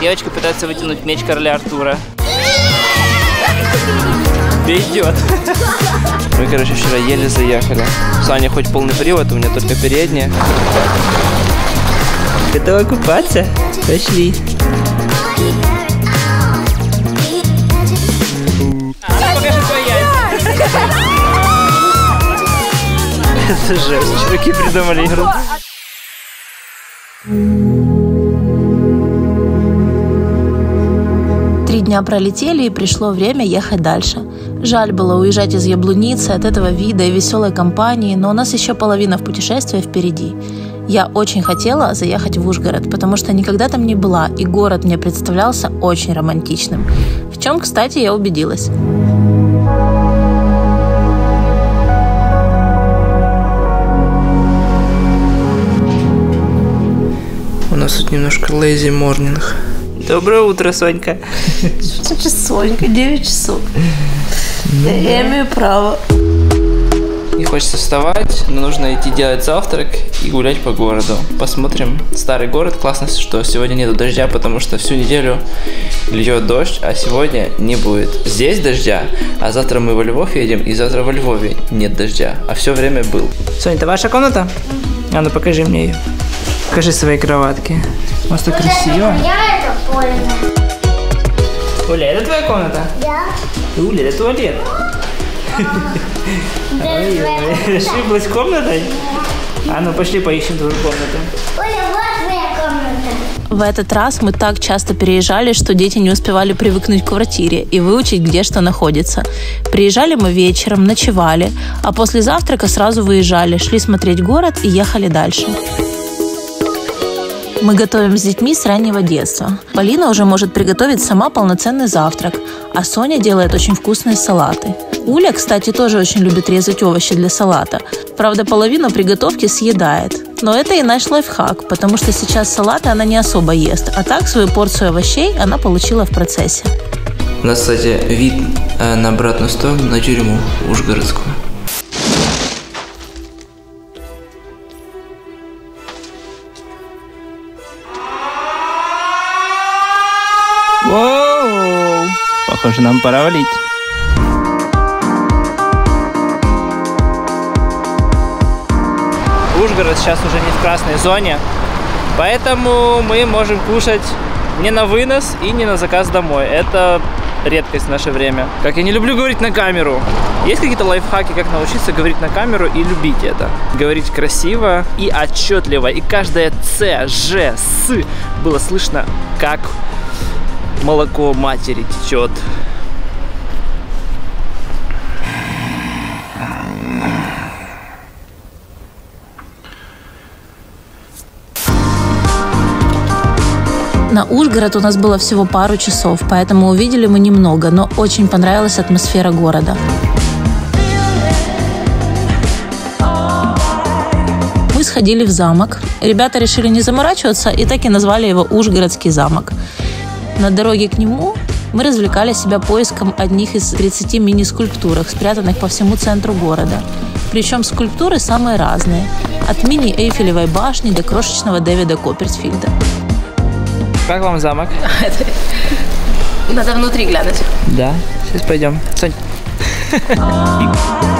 Девочка пытается вытянуть меч короля Артура. Да идет. Мы, короче, вчера еле заехали. Саня хоть полный привод, у меня только передняя. Готова купаться? Пошли. Покажи твои яйца. Это жесть. Чуваки придумали игру. Дня пролетели, и пришло время ехать дальше. Жаль было уезжать из Яблуницы от этого вида и веселой компании, но у нас еще половина в путешествия впереди. Я очень хотела заехать в Ужгород, потому что никогда там не была, и город мне представлялся очень романтичным. В чем, кстати, я убедилась. У нас тут немножко lazy morning. Доброе утро, Сонька. Что значит Сонька? 9 часов. Я имею право. Не хочется вставать, но нужно идти делать завтрак и гулять по городу. Посмотрим. Старый город. Классно, что сегодня нету дождя, потому что всю неделю льет дождь, а сегодня не будет. Здесь дождя, а завтра мы во Львов едем, и завтра во Львове нет дождя, а все время был. Соня, это ваша комната? А ну покажи мне ее. Покажи свои кроватки. У вас так красиво. Понял. Оля, это твоя комната? Да. Уля, это туалет. Ошиблась комнатой? А ну пошли поищем твою комнату. Оля, вот моя комната. В этот раз мы так часто переезжали, что дети не успевали привыкнуть к квартире и выучить, где что находится. Приезжали мы вечером, ночевали, а после завтрака сразу выезжали, шли смотреть город и ехали дальше. Мы готовим с детьми с раннего детства. Полина уже может приготовить сама полноценный завтрак, а Соня делает очень вкусные салаты. Уля, кстати, тоже очень любит резать овощи для салата. Правда, половину приготовки съедает. Но это и наш лайфхак, потому что сейчас салаты она не особо ест, а так свою порцию овощей она получила в процессе. У нас, кстати, вид э, на обратную сторону, на тюрьму Ужгородскую. Похоже, нам пора валить. Ужгород сейчас уже не в красной зоне, поэтому мы можем кушать не на вынос и не на заказ домой. Это редкость в наше время. Как я не люблю говорить на камеру. Есть какие-то лайфхаки, как научиться говорить на камеру и любить это? Говорить красиво и отчетливо. И каждое С, Ж, С было слышно, как молоко матери течет. На Ужгород у нас было всего пару часов, поэтому увидели мы немного, но очень понравилась атмосфера города. Мы сходили в замок. Ребята решили не заморачиваться и так и назвали его Ужгородский замок. На дороге к нему мы развлекали себя поиском одних из 30 мини-скульптурок, спрятанных по всему центру города. Причем скульптуры самые разные. От мини-Эйфелевой башни до крошечного Дэвида Копперсфильда. Как вам замок? Надо внутри глянуть. Да, сейчас пойдем. Сонь.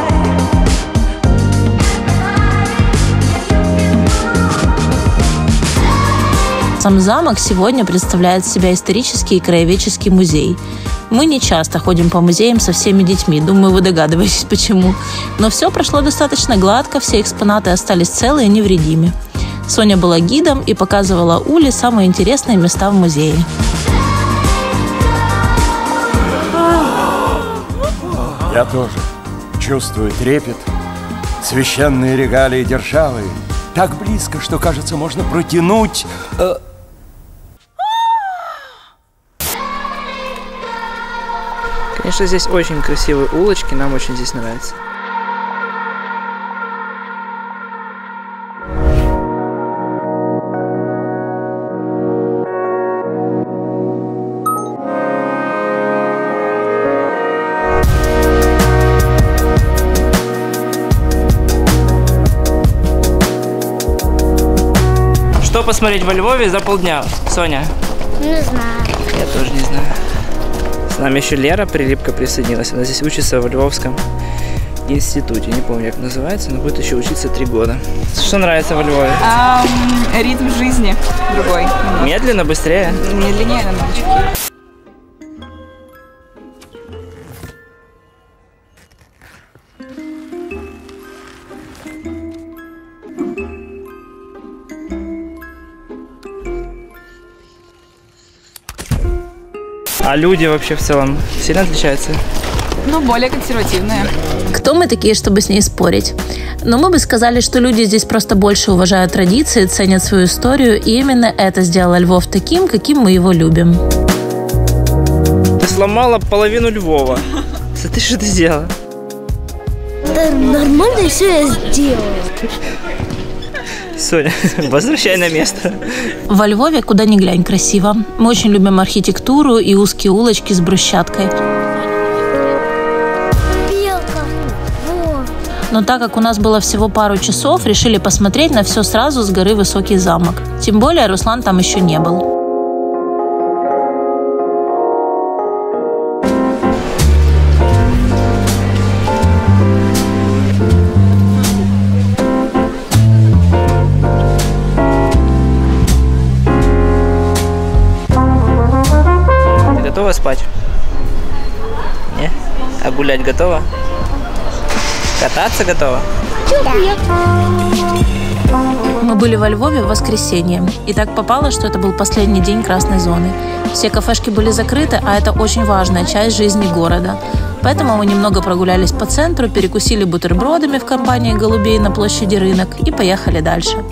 Сам замок сегодня представляет себя исторический и краеведческий музей. Мы не часто ходим по музеям со всеми детьми, думаю, вы догадываетесь почему. Но все прошло достаточно гладко, все экспонаты остались целы и невредимы. Соня была гидом и показывала Уле самые интересные места в музее. Я тоже чувствую трепет, священные регалии державы. Так близко, что, кажется, можно протянуть... э, Конечно, здесь очень красивые улочки, нам очень здесь нравится. Посмотреть во Львове за полдня, Соня? Не знаю. Я тоже не знаю. С нами еще Лера Прилипка присоединилась. Она здесь учится в Львовском институте. Не помню, как называется, но будет еще учиться три года. Что нравится во Львове? Ам, ритм жизни другой. Медленно, быстрее? Медленнее намного А люди вообще в целом сильно отличаются? Ну, более консервативная. Кто мы такие, чтобы с ней спорить? Но мы бы сказали, что люди здесь просто больше уважают традиции, ценят свою историю, и именно это сделало Львов таким, каким мы его любим. Ты сломала половину Львова. Смотри, что ты сделала. Да нормально все я сделала. Соня, возвращай на место. Во Львове куда ни глянь красиво. Мы очень любим архитектуру и узкие улочки с брусчаткой. Но так как у нас было всего пару часов, решили посмотреть на все сразу с горы Высокий замок. Тем более Руслан там еще не был. Готова спать? Не? А гулять готова? Кататься готова? Мы были во Львове в воскресенье. И так попало, что это был последний день красной зоны. Все кафешки были закрыты, а это очень важная часть жизни города. Поэтому мы немного прогулялись по центру, перекусили бутербродами в компании голубей на площади рынок и поехали дальше.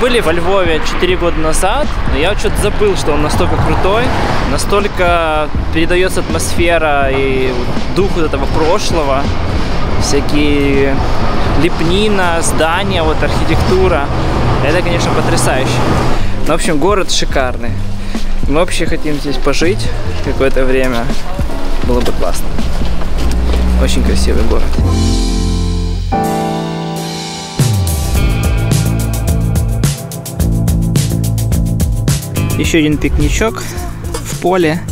Были во Львове 4 года назад, но я что-то забыл, что он настолько крутой, настолько передается атмосфера и дух вот этого прошлого, всякие лепнина, здания, вот архитектура. Это, конечно, потрясающе. Но, в общем, город шикарный. Мы вообще хотим здесь пожить какое-то время. Было бы классно. Очень красивый город. Еще один пикничок в поле.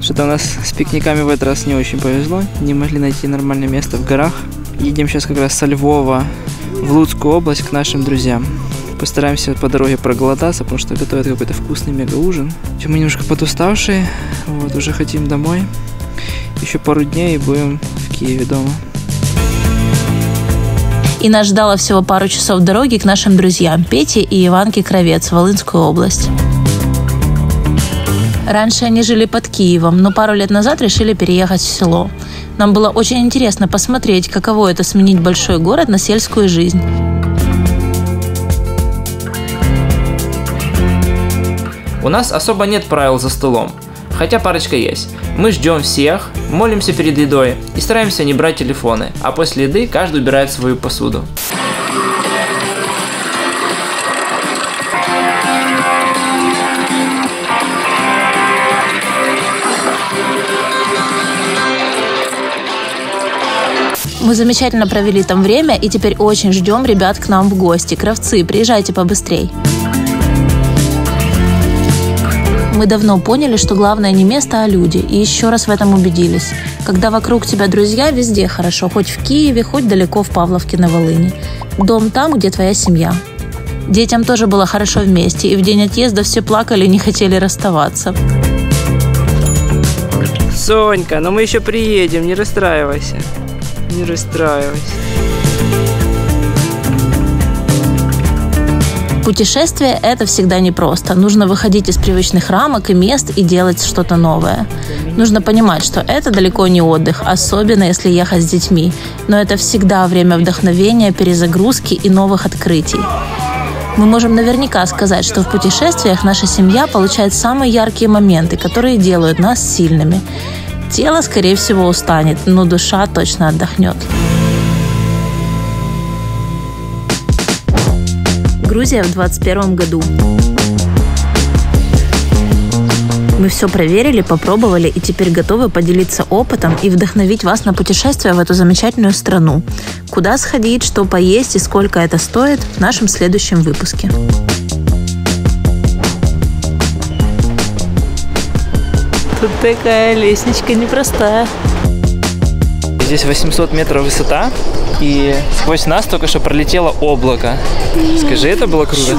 Что-то у нас с пикниками в этот раз не очень повезло. Не могли найти нормальное место в горах. Едем сейчас как раз со Львова в Луцкую область к нашим друзьям. Постараемся по дороге проголодаться, потому что готовят какой-то вкусный мега-ужин. Мы немножко подуставшие, вот, уже хотим домой. Еще пару дней и будем в Киеве дома. И нас ждало всего пару часов дороги к нашим друзьям Пете и Иванке Кровец Волынскую область. Раньше они жили под Киевом, но пару лет назад решили переехать в село. Нам было очень интересно посмотреть, каково это сменить большой город на сельскую жизнь. У нас особо нет правил за столом, хотя парочка есть. Мы ждем всех, молимся перед едой и стараемся не брать телефоны, а после еды каждый убирает свою посуду. Мы замечательно провели там время и теперь очень ждем ребят к нам в гости. Кравцы, приезжайте побыстрей. Мы давно поняли, что главное не место, а люди. И еще раз в этом убедились. Когда вокруг тебя друзья, везде хорошо. Хоть в Киеве, хоть далеко в Павловке на Волыни. Дом там, где твоя семья. Детям тоже было хорошо вместе. И в день отъезда все плакали и не хотели расставаться. Сонька, но мы еще приедем, не расстраивайся. Не расстраивайся. Путешествие – это всегда непросто. Нужно выходить из привычных рамок и мест и делать что-то новое. Нужно понимать, что это далеко не отдых, особенно если ехать с детьми. Но это всегда время вдохновения, перезагрузки и новых открытий. Мы можем наверняка сказать, что в путешествиях наша семья получает самые яркие моменты, которые делают нас сильными. Тело, скорее всего, устанет, но душа точно отдохнет. Грузия в 2021 году. Мы все проверили, попробовали и теперь готовы поделиться опытом и вдохновить вас на путешествие в эту замечательную страну. Куда сходить, что поесть и сколько это стоит в нашем следующем выпуске. Тут такая лестничка непростая. Здесь 800 метров высота, и сквозь нас только что пролетело облако. Скажи, это было круто?